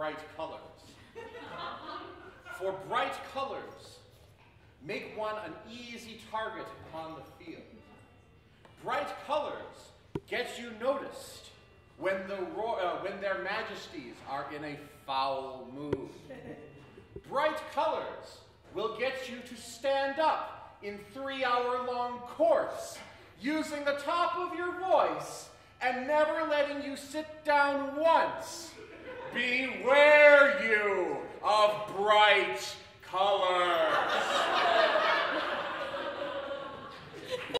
bright colors. For bright colors make one an easy target upon the field. Bright colors get you noticed when, the uh, when their majesties are in a foul mood. Bright colors will get you to stand up in three hour long course using the top of your voice and never letting you sit down once. Beware you of bright colors.